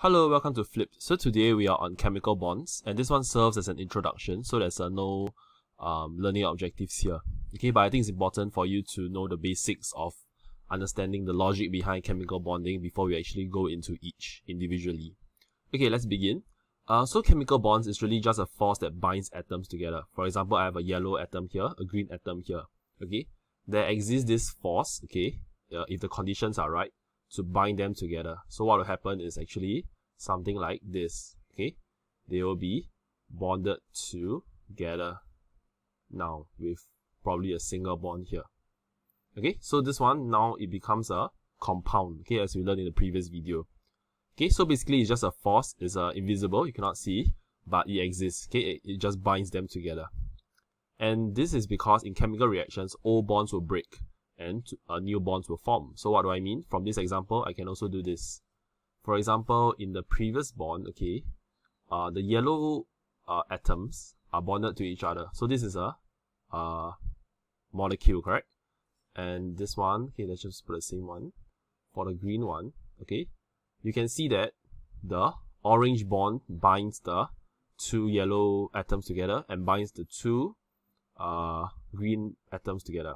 Hello, welcome to Flipped. So today we are on chemical bonds, and this one serves as an introduction, so there's uh, no um, learning objectives here. Okay, but I think it's important for you to know the basics of understanding the logic behind chemical bonding before we actually go into each individually. Okay, let's begin. Uh, so chemical bonds is really just a force that binds atoms together. For example, I have a yellow atom here, a green atom here. Okay, there exists this force, okay, uh, if the conditions are right, to bind them together. So what will happen is actually something like this. Okay, they will be bonded together now with probably a single bond here. Okay, so this one now it becomes a compound. Okay, as we learned in the previous video. Okay, so basically it's just a force. It's uh, invisible. You cannot see, but it exists. Okay, it, it just binds them together. And this is because in chemical reactions, all bonds will break and uh, new bonds will form. So what do I mean? From this example, I can also do this. For example, in the previous bond, okay, uh, the yellow uh, atoms are bonded to each other. So this is a uh, molecule, correct? And this one, okay, let's just put the same one. For the green one, okay, you can see that the orange bond binds the two yellow atoms together and binds the two uh, green atoms together.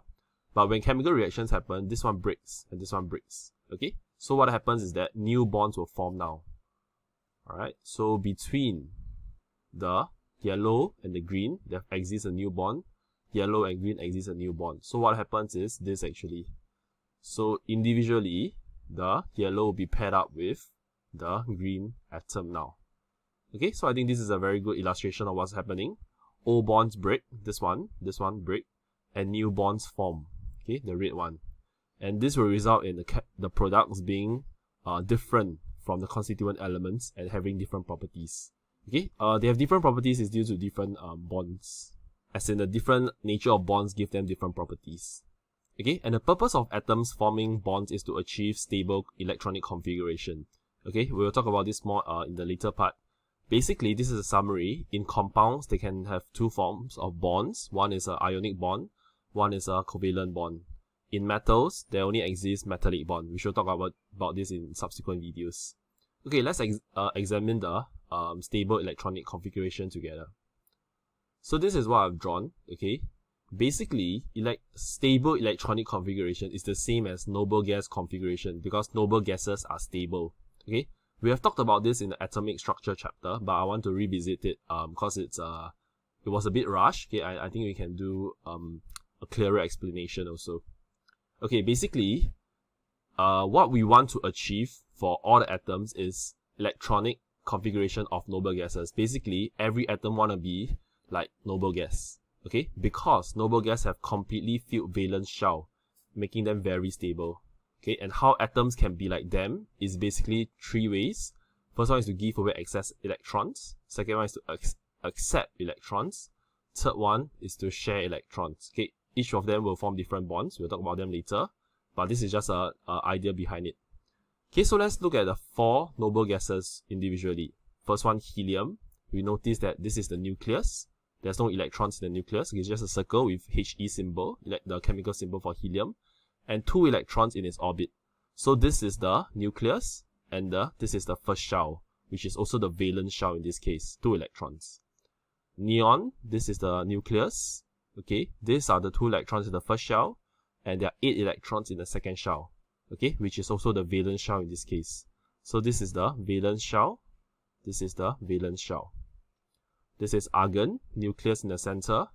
But when chemical reactions happen, this one breaks and this one breaks. Okay? So what happens is that new bonds will form now. Alright? So between the yellow and the green, there exists a new bond. Yellow and green exists a new bond. So what happens is this actually. So individually, the yellow will be paired up with the green atom now. Okay, so I think this is a very good illustration of what's happening. Old bonds break, this one, this one break, and new bonds form okay, the red one. And this will result in the, the products being uh, different from the constituent elements and having different properties. Okay, uh, they have different properties is due to different um, bonds. As in the different nature of bonds give them different properties. Okay, and the purpose of atoms forming bonds is to achieve stable electronic configuration. Okay, we will talk about this more uh, in the later part. Basically, this is a summary. In compounds, they can have two forms of bonds. One is an ionic bond, one is a covalent bond. In metals, there only exists metallic bond. We shall talk about, about this in subsequent videos. Okay, let's ex uh, examine the um, stable electronic configuration together. So this is what I've drawn, okay? Basically, elect stable electronic configuration is the same as noble gas configuration because noble gases are stable, okay? We have talked about this in the atomic structure chapter, but I want to revisit it um, because it's uh, it was a bit rushed. Okay, I, I think we can do um, a clearer explanation also. Okay, basically, uh, what we want to achieve for all the atoms is electronic configuration of noble gases. Basically, every atom wanna be like noble gas. Okay, because noble gas have completely filled valence shell, making them very stable. Okay, and how atoms can be like them is basically three ways. First one is to give away excess electrons. Second one is to accept electrons. Third one is to share electrons. Okay, each of them will form different bonds. We'll talk about them later. But this is just a, a idea behind it. Okay, so let's look at the four noble gases individually. First one, helium. We notice that this is the nucleus. There's no electrons in the nucleus. It's just a circle with He symbol, like the chemical symbol for helium, and two electrons in its orbit. So this is the nucleus, and the, this is the first shell, which is also the valence shell in this case, two electrons. Neon, this is the nucleus, okay these are the two electrons in the first shell and there are eight electrons in the second shell okay which is also the valence shell in this case. So this is the valence shell. This is the valence shell. This is argon nucleus in the center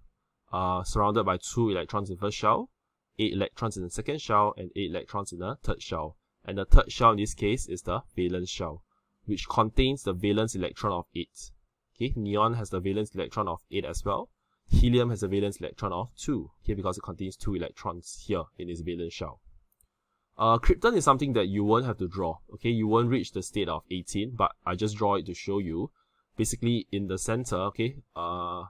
uh, surrounded by two electrons in the first shell eight electrons in the second shell and eight electrons in the third shell. And the third shell in this case is the valence shell which contains the valence electron of 8 okay neon has the valence electron of 8 as well Helium has a valence electron of 2, here because it contains 2 electrons here in its valence shell. Uh, krypton is something that you won't have to draw, okay? You won't reach the state of 18, but I just draw it to show you. Basically, in the center, okay, uh,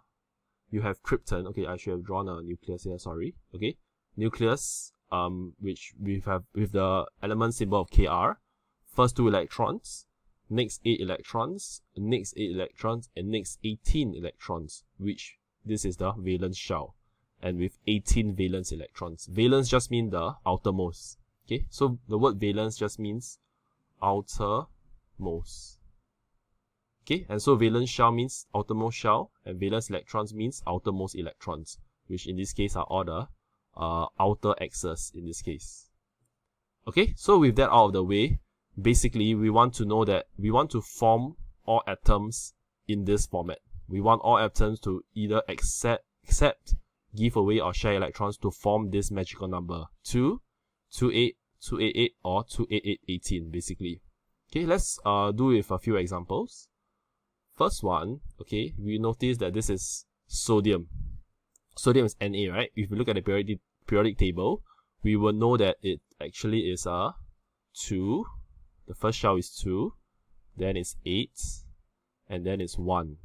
you have krypton. Okay, I should have drawn a nucleus here, sorry. Okay, nucleus, um, which we have with the element symbol of Kr. First two electrons, next 8 electrons, next 8 electrons, and next 18 electrons, which this is the valence shell and with 18 valence electrons. Valence just means the outermost. Okay, so the word valence just means outermost. Okay, and so valence shell means outermost shell, and valence electrons means outermost electrons, which in this case are all the uh, outer axes in this case. Okay, so with that out of the way, basically we want to know that we want to form all atoms in this format. We want all atoms to either accept, accept, give away or share electrons to form this magical number 2, 28, 288 or 28818 basically. Okay, let's uh, do with a few examples. First one, okay, we notice that this is sodium. Sodium is Na, right? If we look at the periodic, periodic table, we will know that it actually is a 2. The first shell is 2, then it's 8, and then it's 1.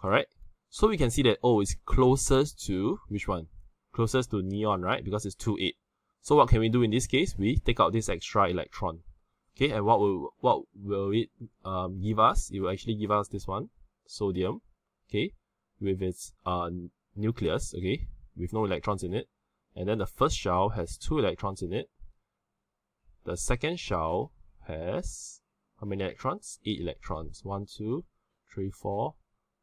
Correct? So we can see that, oh, it's closest to, which one? Closest to neon, right? Because it's 2, 8. So what can we do in this case? We take out this extra electron. Okay, and what will what will it um, give us? It will actually give us this one, sodium, okay, with its uh, nucleus, okay, with no electrons in it. And then the first shell has two electrons in it. The second shell has how many electrons? Eight electrons. One, two, three, four,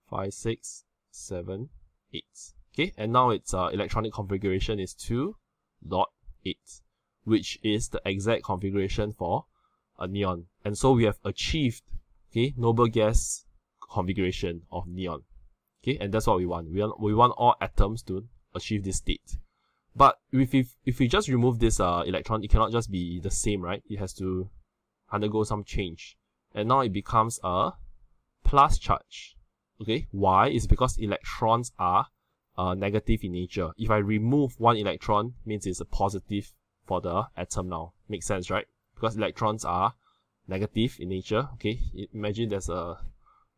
five, six, seven, eight. Okay, and now its uh, electronic configuration is two dot eight, which is the exact configuration for a neon. And so we have achieved, okay, noble gas configuration of neon. Okay, and that's what we want. We want, we want all atoms to achieve this state. But if, if, if we just remove this uh, electron, it cannot just be the same, right? It has to undergo some change. And now it becomes a plus charge. Okay, why? Is because electrons are uh, negative in nature. If I remove one electron, means it's a positive for the atom now. Makes sense, right? because electrons are negative in nature okay imagine there's a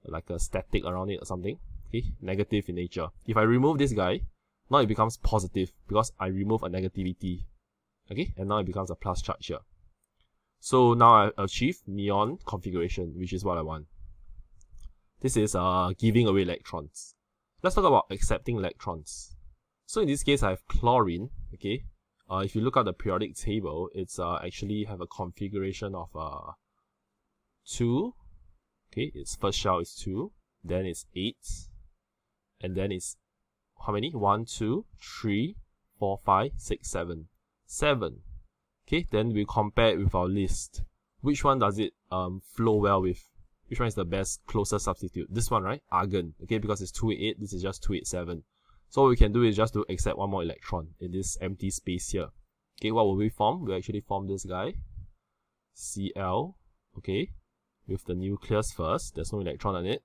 like a static around it or something okay negative in nature if I remove this guy now it becomes positive because I remove a negativity okay and now it becomes a plus charge here so now I achieve neon configuration which is what I want this is uh, giving away electrons let's talk about accepting electrons so in this case I have chlorine okay uh, if you look at the periodic table, it's uh, actually have a configuration of uh, 2. Okay, its first shell is 2, then it's 8, and then it's how many? 1, 2, 3, 4, 5, 6, 7. 7. Okay, then we compare it with our list. Which one does it um, flow well with? Which one is the best closest substitute? This one, right? Argon. Okay, because it's 288, this is just 287. So what we can do is just to accept one more electron in this empty space here. Okay, what will we form? We actually form this guy, Cl, okay, with the nucleus first. There's no electron on it.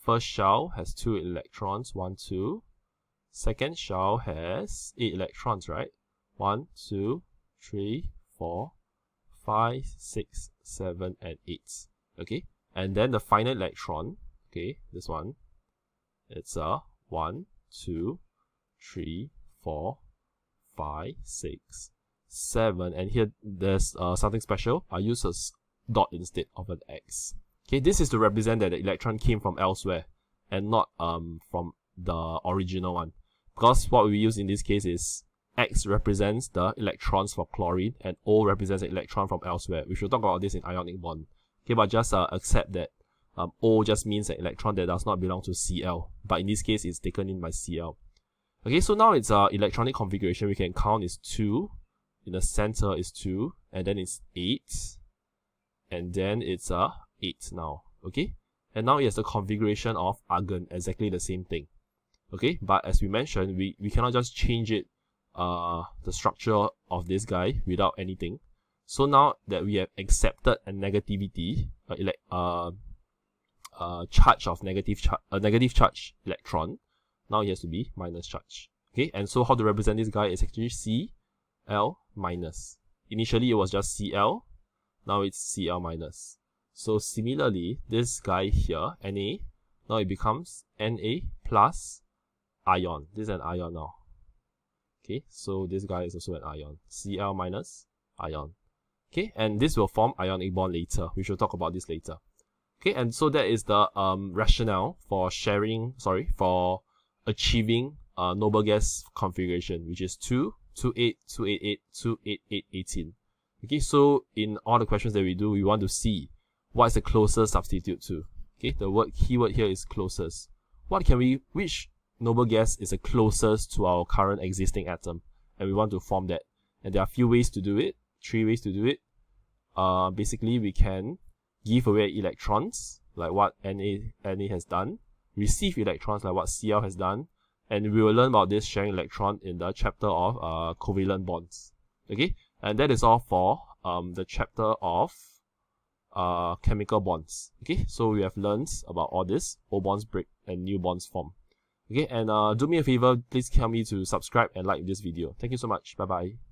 First shell has two electrons, one, two. Second shell has eight electrons, right? One, two, three, four, five, six, seven, and eight. Okay, and then the final electron, okay, this one, it's a one, two, three, four, five, six, seven, and here there's uh, something special. I use a dot instead of an X. Okay, this is to represent that the electron came from elsewhere and not um from the original one. Because what we use in this case is X represents the electrons for chlorine and O represents the electron from elsewhere. We should talk about this in ionic bond. Okay, but just uh, accept that um, O just means an electron that does not belong to Cl, but in this case, it's taken in by Cl. Okay, so now it's uh, electronic configuration. We can count is 2, in the center is 2, and then it's 8, and then it's uh, 8 now. Okay, and now it has the configuration of argon, exactly the same thing. Okay, but as we mentioned, we, we cannot just change it, uh, the structure of this guy without anything. So now that we have accepted a negativity, elect, uh, uh, charge of negative charge, a negative charge electron. Now it has to be minus charge. Okay, and so how to represent this guy is actually Cl minus. Initially it was just Cl, now it's Cl minus. So similarly, this guy here, Na, now it becomes Na plus ion. This is an ion now. Okay, so this guy is also an ion. Cl minus ion. Okay, and this will form ionic bond later. We should talk about this later. Okay, and so that is the um, rationale for sharing, sorry, for achieving uh, noble gas configuration, which is 2, 2, 8, 2, 8, 8, 2, 8, 8, 18. Okay, so in all the questions that we do, we want to see what is the closest substitute to. Okay, the word keyword here is closest. What can we, which noble gas is the closest to our current existing atom? And we want to form that. And there are a few ways to do it, three ways to do it. Uh, basically, we can give away electrons, like what Na, Na has done, receive electrons, like what Cl has done, and we will learn about this sharing electron in the chapter of uh, covalent bonds. Okay, and that is all for um, the chapter of uh, chemical bonds. Okay, so we have learned about all this, old bonds break and new bonds form. Okay, and uh, do me a favor, please tell me to subscribe and like this video. Thank you so much. Bye bye.